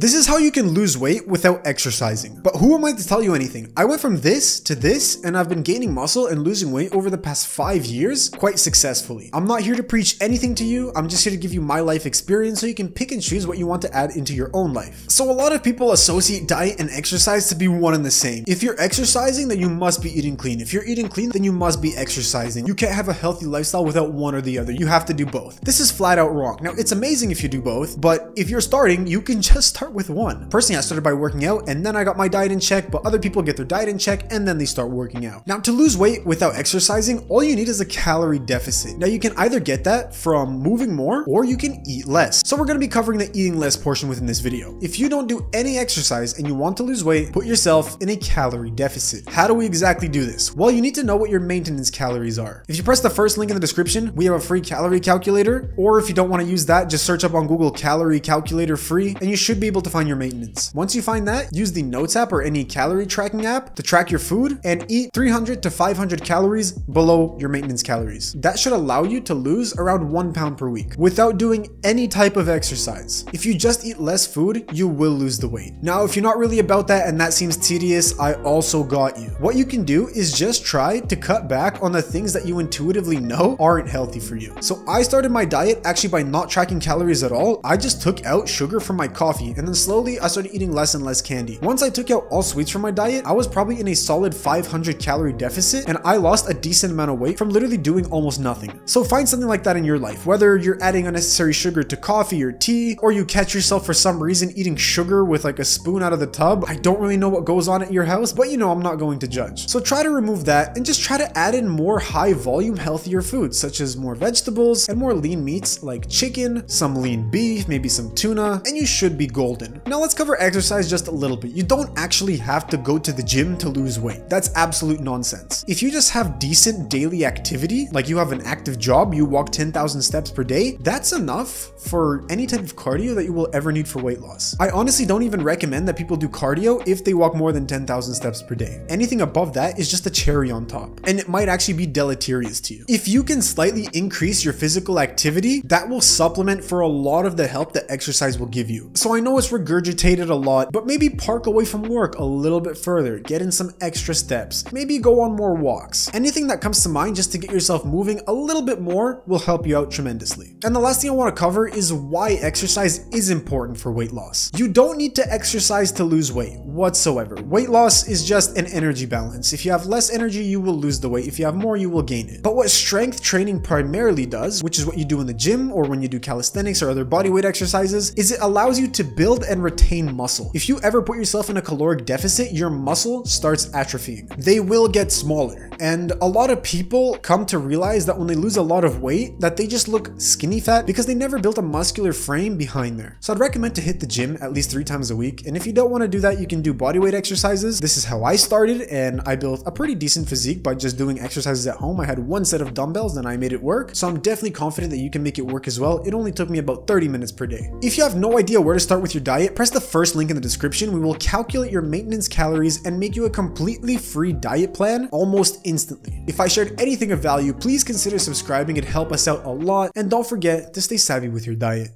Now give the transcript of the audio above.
This is how you can lose weight without exercising. But who am I to tell you anything? I went from this to this and I've been gaining muscle and losing weight over the past five years quite successfully. I'm not here to preach anything to you. I'm just here to give you my life experience so you can pick and choose what you want to add into your own life. So a lot of people associate diet and exercise to be one and the same. If you're exercising, then you must be eating clean. If you're eating clean, then you must be exercising. You can't have a healthy lifestyle without one or the other. You have to do both. This is flat out wrong. Now, it's amazing if you do both, but if you're starting, you can just start with one. Personally, I started by working out and then I got my diet in check, but other people get their diet in check and then they start working out. Now, to lose weight without exercising, all you need is a calorie deficit. Now, you can either get that from moving more or you can eat less. So we're going to be covering the eating less portion within this video. If you don't do any exercise and you want to lose weight, put yourself in a calorie deficit. How do we exactly do this? Well, you need to know what your maintenance calories are. If you press the first link in the description, we have a free calorie calculator, or if you don't want to use that, just search up on Google calorie calculator free and you should be able to find your maintenance. Once you find that, use the Notes app or any calorie tracking app to track your food and eat 300 to 500 calories below your maintenance calories. That should allow you to lose around one pound per week without doing any type of exercise. If you just eat less food, you will lose the weight. Now, if you're not really about that and that seems tedious, I also got you. What you can do is just try to cut back on the things that you intuitively know aren't healthy for you. So I started my diet actually by not tracking calories at all. I just took out sugar from my coffee and then slowly I started eating less and less candy. Once I took out all sweets from my diet, I was probably in a solid 500 calorie deficit and I lost a decent amount of weight from literally doing almost nothing. So find something like that in your life, whether you're adding unnecessary sugar to coffee or tea, or you catch yourself for some reason eating sugar with like a spoon out of the tub. I don't really know what goes on at your house, but you know, I'm not going to judge. So try to remove that and just try to add in more high volume, healthier foods, such as more vegetables and more lean meats like chicken, some lean beef, maybe some tuna, and you should be golden. Now let's cover exercise just a little bit. You don't actually have to go to the gym to lose weight. That's absolute nonsense. If you just have decent daily activity, like you have an active job, you walk 10,000 steps per day, that's enough for any type of cardio that you will ever need for weight loss. I honestly don't even recommend that people do cardio if they walk more than 10,000 steps per day. Anything above that is just a cherry on top, and it might actually be deleterious to you. If you can slightly increase your physical activity, that will supplement for a lot of the help that exercise will give you. So I know regurgitated a lot, but maybe park away from work a little bit further, get in some extra steps, maybe go on more walks. Anything that comes to mind just to get yourself moving a little bit more will help you out tremendously. And the last thing I want to cover is why exercise is important for weight loss. You don't need to exercise to lose weight whatsoever. Weight loss is just an energy balance. If you have less energy, you will lose the weight. If you have more, you will gain it. But what strength training primarily does, which is what you do in the gym or when you do calisthenics or other bodyweight exercises, is it allows you to build and retain muscle. If you ever put yourself in a caloric deficit, your muscle starts atrophying. They will get smaller. And a lot of people come to realize that when they lose a lot of weight, that they just look skinny fat because they never built a muscular frame behind there. So I'd recommend to hit the gym at least three times a week. And if you don't want to do that, you can do bodyweight exercises. This is how I started and I built a pretty decent physique by just doing exercises at home. I had one set of dumbbells and I made it work. So I'm definitely confident that you can make it work as well. It only took me about 30 minutes per day. If you have no idea where to start with your diet, press the first link in the description. We will calculate your maintenance calories and make you a completely free diet plan almost instantly. If I shared anything of value, please consider subscribing. It'd help us out a lot. And don't forget to stay savvy with your diet.